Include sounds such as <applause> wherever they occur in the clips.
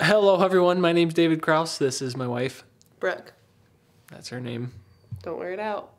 Hello, everyone. My name's David Crouse. This is my wife. Brooke, That's her name. don't wear it out.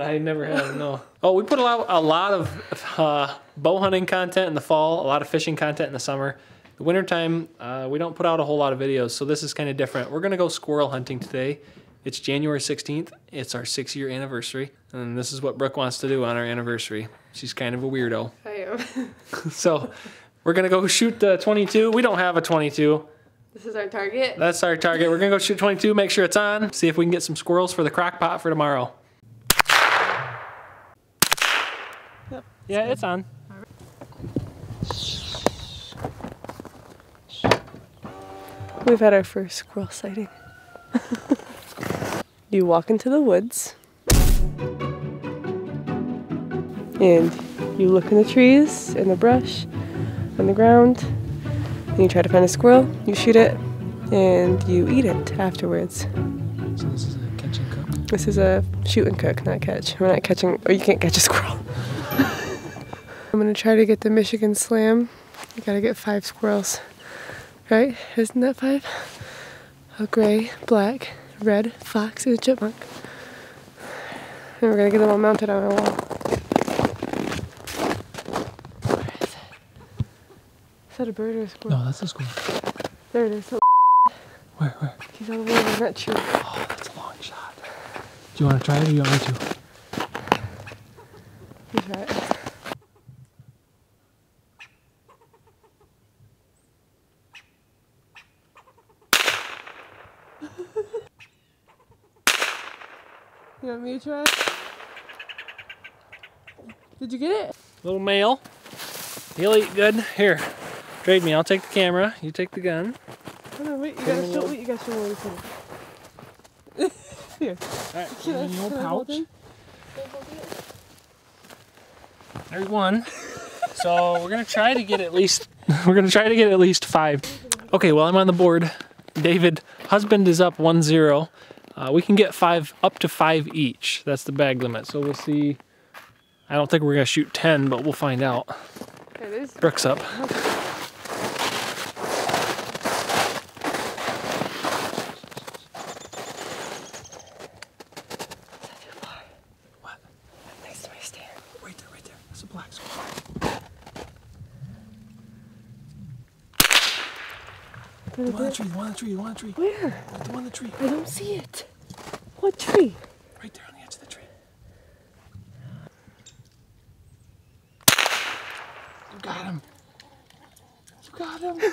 I never have, no. Oh, we put a lot, a lot of uh, bow hunting content in the fall, a lot of fishing content in the summer. The wintertime, uh, we don't put out a whole lot of videos, so this is kind of different. We're going to go squirrel hunting today. It's January 16th. It's our six year anniversary. And this is what Brooke wants to do on our anniversary. She's kind of a weirdo. I am. <laughs> <laughs> So we're going to go shoot the 22. We don't have a 22. This is our target. That's our target. We're gonna go shoot 22, make sure it's on, see if we can get some squirrels for the crock pot for tomorrow. Yep. Yeah, it's on. We've had our first squirrel sighting. <laughs> you walk into the woods and you look in the trees, in the brush, on the ground, and you try to find a squirrel, you shoot it, and you eat it afterwards. So this is a catch and cook. This is a shoot and cook, not catch. We're not catching, or you can't catch a squirrel. <laughs> I'm gonna try to get the Michigan Slam. You gotta get five squirrels, right? Isn't that five? A gray, black, red, fox, and a chipmunk. And we're gonna get them all mounted on our wall. Where is it? Is that a bird or a squirrel? No, that's a squirrel. There it is. Oh, Where, where? He's all the way over that tree. Oh, that's a long shot. Do you want to try it or do you want me to? You try it. <laughs> you want me to try? Did you get it? Little male. He'll eat good. Here, trade me. I'll take the camera. You take the gun. Oh no, wait, you gotta show, wait, you gotta show me where you put it. <laughs> Here. All right, Can I, in the old can I hold pouch. him? Can I hold it? There's one. So we're gonna try to get at least <laughs> we're gonna try to get at least five. Okay, well I'm on the board. David, husband is up 1-0. Uh, we can get five up to five each. That's the bag limit. So we'll see. I don't think we're gonna shoot ten, but we'll find out. Is. Brooke's up. <laughs> What? Next to my stand. Right there, right there. That's a black squirrel. One on the tree, one on the tree, one on the tree. Where? The one on the tree. I don't see it. What tree? Right there on the edge of the tree. You got him. You got him. <laughs>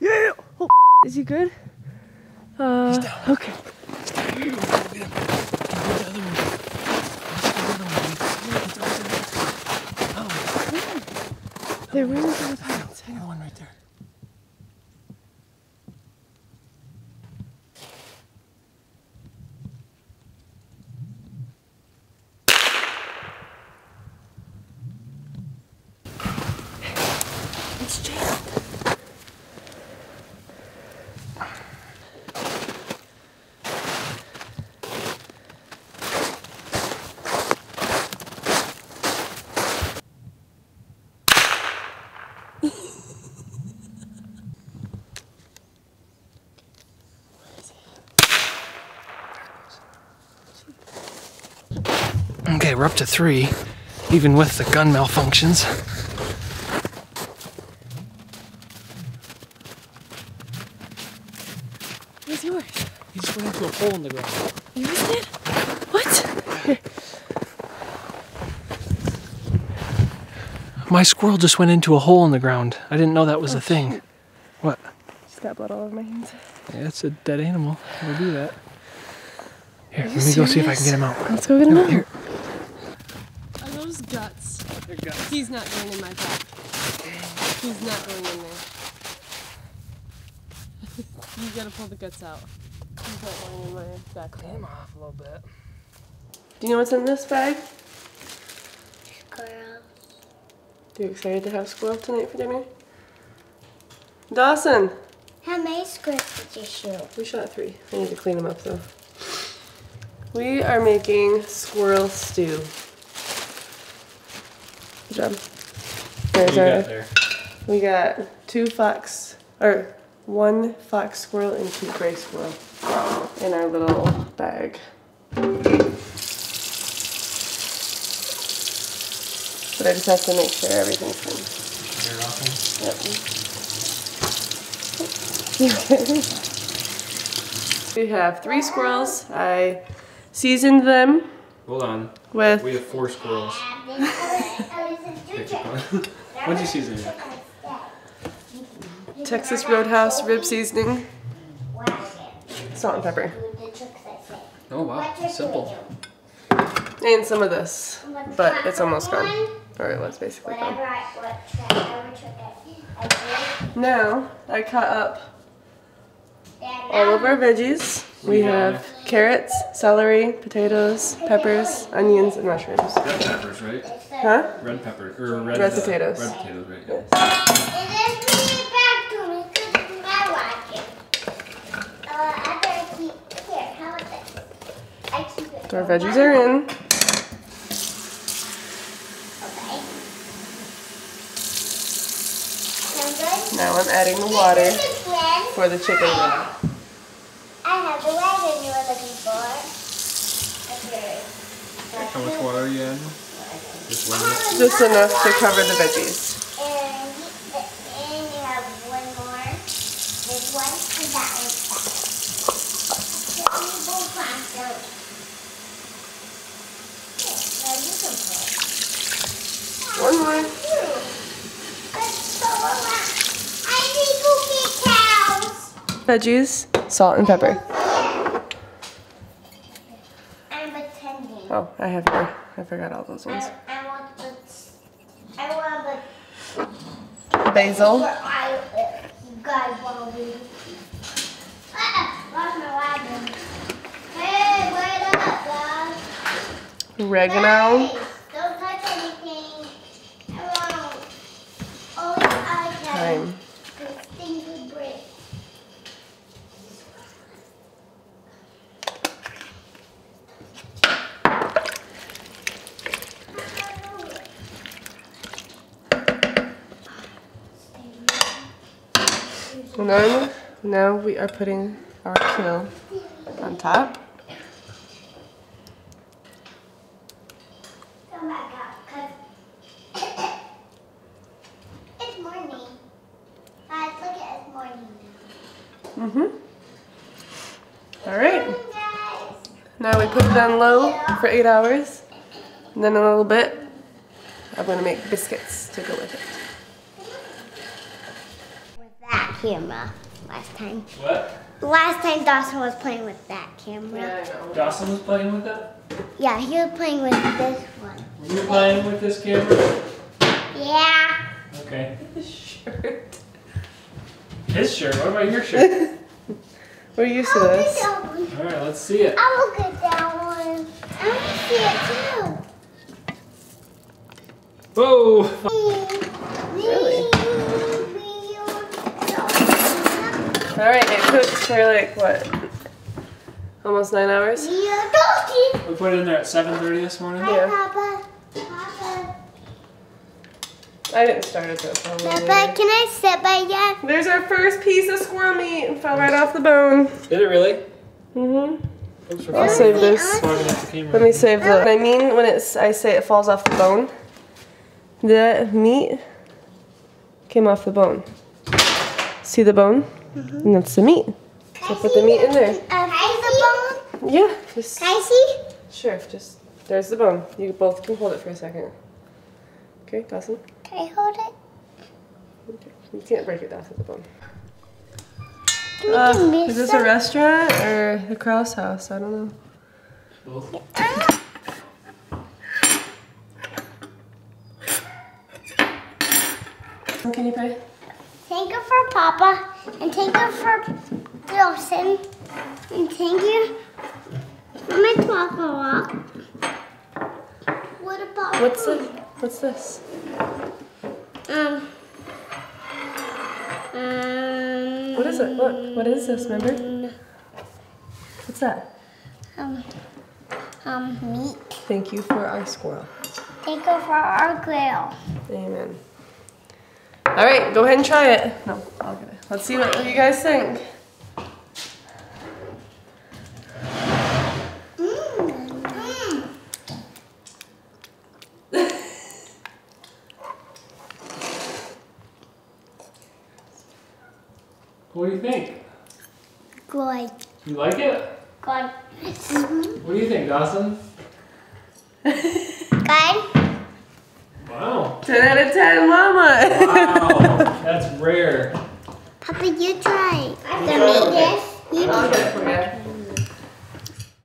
Yeah. Oh, <laughs> is he good? Uh, down. okay. Here, go get him. Get the other one. Let's get the other one. Look, it's right there. Oh, They ran into the pines. hang on, one right there. It's jammed. Okay, we're up to three, even with the gun malfunctions. Where's yours? He just went into a hole in the ground. Yours did? What? My squirrel just went into a hole in the ground. I didn't know that was a oh, thing. What? Just got blood all over my hands. Yeah, it's a dead animal. We'll do that. Here, let you me go see if I can get him out. Let's go get him out. Here. Are those guts? He's not going in my pack. He's not going in there. <laughs> you gotta pull the guts out. He's not going in my backpack. Clean him off a little bit. Do you know what's in this bag? Squirrel. You excited to have squirrel tonight for dinner? Dawson! How many squirrels did you shoot? We shot three. I need to clean them up though. We are making squirrel stew. Good job. There's What do you our, got there? we got two fox, or one fox squirrel and two gray squirrel in our little bag. But I just have to make sure everything's in. Yep. <laughs> we have three squirrels. I seasoned them Hold on. with We have four squirrels. <laughs> <laughs> What'd you season it? Texas Roadhouse rib seasoning, salt and pepper, Oh wow, simple. and some of this. But it's almost gone. Or it was basically gone. Now I cut up all of our veggies. We have carrots, celery, potatoes, peppers, onions, and mushrooms. Red peppers, right? Huh? Red pepper or red, uh, Red potatoes. Red potatoes, right? Yeah. So our veggies are in. Okay. Now I'm adding the water for the chicken broth. I have the wagon you were looking for. That's yours. How much water are you adding? Just one. Just enough to cover the veggies. And, you- and you have one more. This one and that one's back. So you both class out. Here, now you can put. One more. Let's go around. I need cookie cows. Veggies, salt and pepper. I'm attending. Oh, I have more. I forgot all those ones. I, I want the. I want the. Basil, I. You guys want to. Ah, lost my wagon. Hey, wait up, guys. oregano, don't touch anything. I I can. thyme. This thing could break. And then now we are putting our kale on top. Mm-hmm. All right. now. Now we put it on low for eight hours. And then in a little bit, I'm gonna make biscuits to go with it. With that camera last time. What? Last time Dawson was playing with that camera. I know. Dawson was playing with that? Yeah, he was playing with this one. Were you playing with this camera? Yeah. Okay. His Shirt. His shirt. What about your shirt? <laughs> We're used to I'll get this. that one. All right, let's see it. I'll look at that one. I want to see it too. Whoa! Really? All right, it cooked for like what? Almost nine hours. We put it in there at 7:30 this morning. Hi, Yeah. Papa. Papa. I didn't start it though. probably Papa, later. can I sit by you? There's our first piece of squirrel meat. It fell right off the bone. Did it really? Mm-hmm. I'll fogging- save this. fogging up the camera. Let me save the. I mean when it's I say it falls off the bone. The meat came off the bone. See the bone? And that's the meat. So put the meat in there. Uh, can I see the bone? Yeah, just Can I see? sure. Just there's the bone. You both can hold it for a second. Okay, Dawson. Can I hold it? Okay. You can't break it, Dawson. The bone. Uh, is this a restaurant or the Crouse house? I don't know. Both. Can you pay? Thank you for Papa, and thank you for Dawson, and thank you for my Papa. What about What's the? What's this? um um What is it? Look. What is this? Remember? What's that? um um meat? Thank you for our squirrel. Thank you for our grill. Amen. All right, go ahead and try it. No, I'll get it. Let's see what you guys think. Mm. What do you think? Good. You like it? Good. What do you think, Dawson? Good. Wow. 10 out of 10, Mama. Wow. <laughs> That's rare. Papa, you try. The meat. You I'll get it for you.